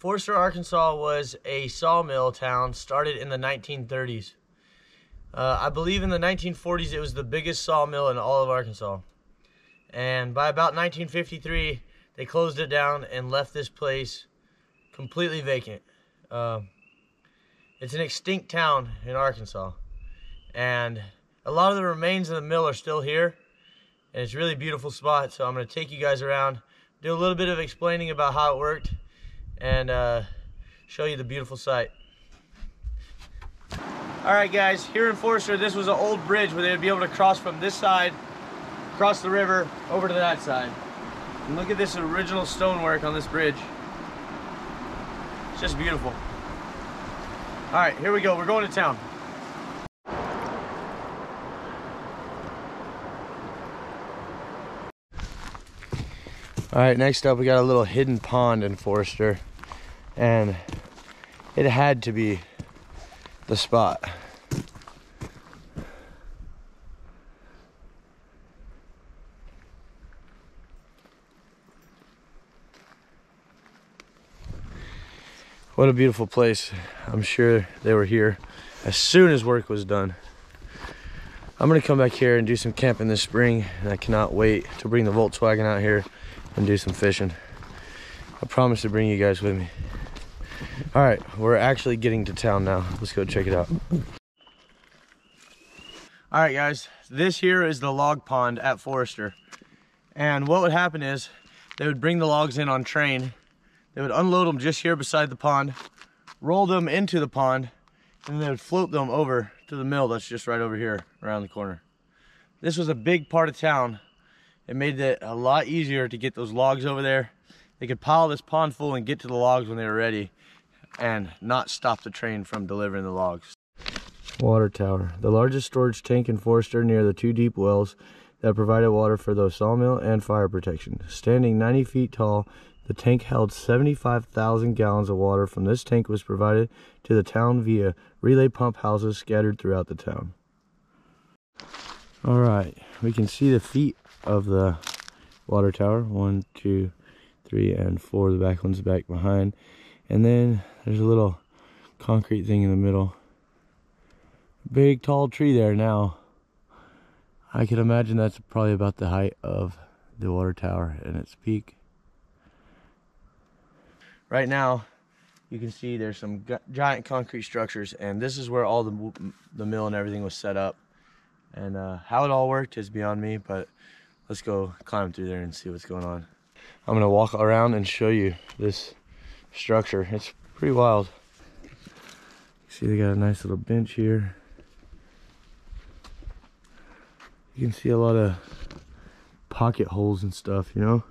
Forester, Arkansas was a sawmill town started in the 1930s. Uh, I believe in the 1940s it was the biggest sawmill in all of Arkansas. And by about 1953, they closed it down and left this place completely vacant. Uh, it's an extinct town in Arkansas. And a lot of the remains of the mill are still here. And it's a really beautiful spot. So I'm going to take you guys around, do a little bit of explaining about how it worked, and uh, show you the beautiful site. All right, guys, here in Forester, this was an old bridge where they would be able to cross from this side, cross the river, over to that side. And look at this original stonework on this bridge. It's just beautiful. All right, here we go. We're going to town. All right, next up, we got a little hidden pond in Forester. And it had to be the spot. What a beautiful place. I'm sure they were here as soon as work was done. I'm gonna come back here and do some camping this spring and I cannot wait to bring the Volkswagen out here and do some fishing. I promise to bring you guys with me. All right, we're actually getting to town now. Let's go check it out. All right, guys, this here is the log pond at Forester. And what would happen is they would bring the logs in on train. They would unload them just here beside the pond, roll them into the pond, and then they would float them over to the mill that's just right over here around the corner. This was a big part of town. It made it a lot easier to get those logs over there. They could pile this pond full and get to the logs when they were ready and not stop the train from delivering the logs. Water tower, the largest storage tank in Forester near the two deep wells that provided water for the sawmill and fire protection. Standing 90 feet tall, the tank held 75,000 gallons of water from this tank was provided to the town via relay pump houses scattered throughout the town. All right, we can see the feet of the water tower. One, two, three, and four. The back one's back behind. And then there's a little concrete thing in the middle. Big tall tree there now. I can imagine that's probably about the height of the water tower and its peak. Right now, you can see there's some giant concrete structures and this is where all the, the mill and everything was set up. And uh, how it all worked is beyond me, but let's go climb through there and see what's going on. I'm gonna walk around and show you this structure. It's pretty wild. See, they got a nice little bench here. You can see a lot of pocket holes and stuff, you know?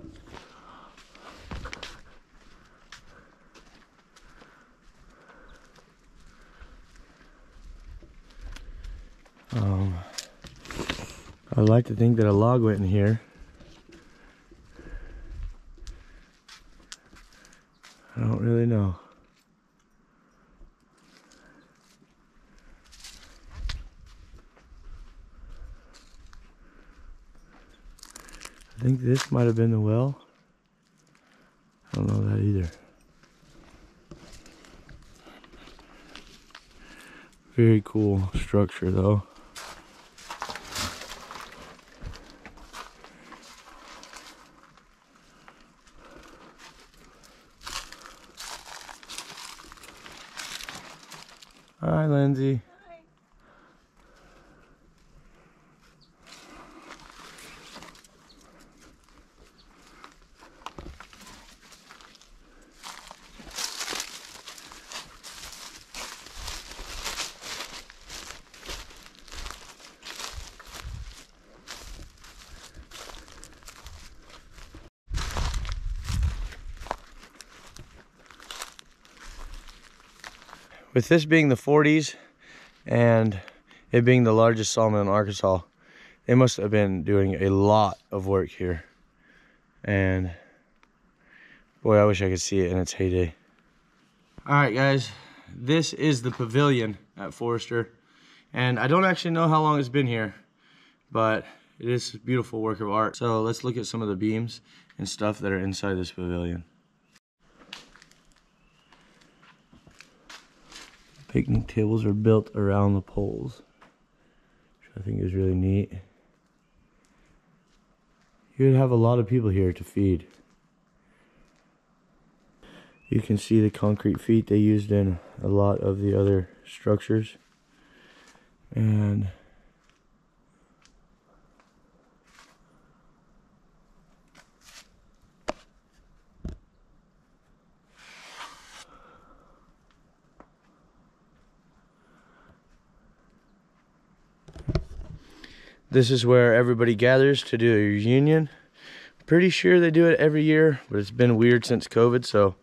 Um, I'd like to think that a log went in here. I don't really know. I think this might have been the well. I don't know that either. Very cool structure though. With this being the 40s and it being the largest sawmill in Arkansas, they must have been doing a lot of work here. And boy, I wish I could see it in its heyday. All right, guys, this is the pavilion at Forester. And I don't actually know how long it's been here, but it is a beautiful work of art. So let's look at some of the beams and stuff that are inside this pavilion. Picnic tables are built around the poles, which I think is really neat. You would have a lot of people here to feed. You can see the concrete feet they used in a lot of the other structures. And This is where everybody gathers to do a reunion. Pretty sure they do it every year, but it's been weird since COVID, so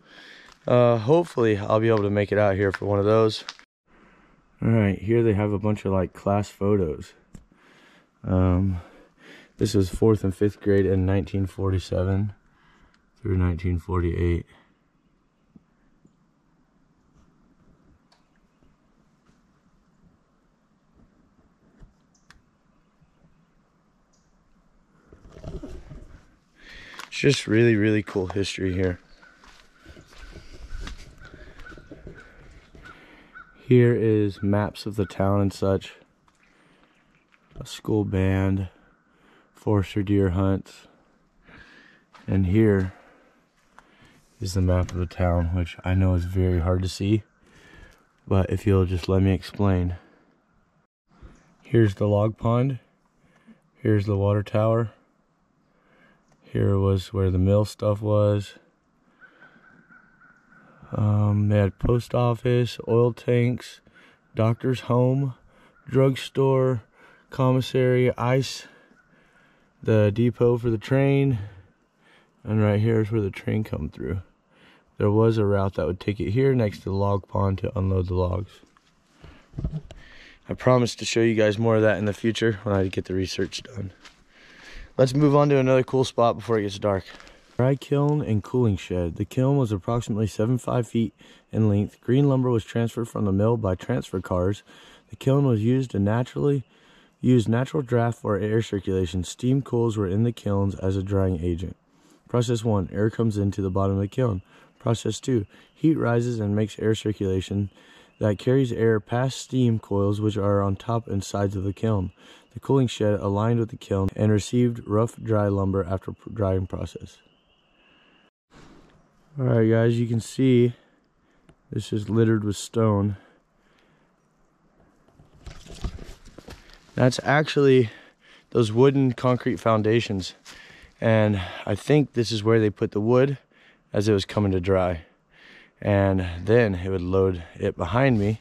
uh, hopefully I'll be able to make it out here for one of those. All right, here they have a bunch of like class photos. Um, this was fourth and fifth grade in 1947 through 1948. Just really, really cool history here. Here is maps of the town and such. A school band, Forester deer hunts. And here is the map of the town, which I know is very hard to see. But if you'll just let me explain. Here's the log pond. Here's the water tower. Here was where the mill stuff was. Um, they had post office, oil tanks, doctor's home, drugstore, commissary, ice, the depot for the train, and right here is where the train come through. There was a route that would take it here next to the log pond to unload the logs. I promise to show you guys more of that in the future when I get the research done. Let's move on to another cool spot before it gets dark. Dry kiln and cooling shed. The kiln was approximately 75 feet in length. Green lumber was transferred from the mill by transfer cars. The kiln was used to naturally use natural draft for air circulation. Steam coils were in the kilns as a drying agent. Process 1. Air comes into the bottom of the kiln. Process 2. Heat rises and makes air circulation that carries air past steam coils which are on top and sides of the kiln. The cooling shed aligned with the kiln and received rough dry lumber after drying process. Alright guys, you can see this is littered with stone. That's actually those wooden concrete foundations. And I think this is where they put the wood as it was coming to dry. And then it would load it behind me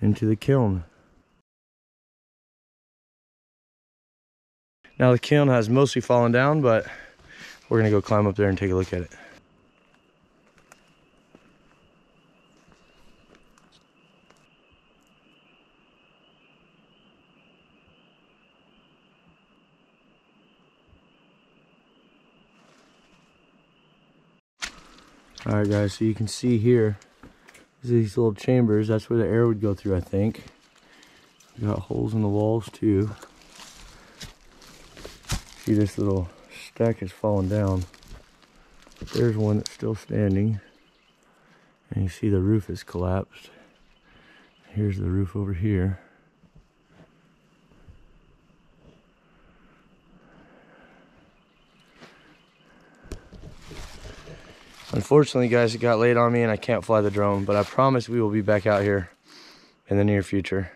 into the kiln. Now the kiln has mostly fallen down, but we're gonna go climb up there and take a look at it. All right, guys, so you can see here, these little chambers. That's where the air would go through, I think. We got holes in the walls, too. See, this little stack has fallen down. There's one that's still standing. And you see the roof has collapsed. Here's the roof over here. Unfortunately, guys, it got late on me and I can't fly the drone, but I promise we will be back out here in the near future.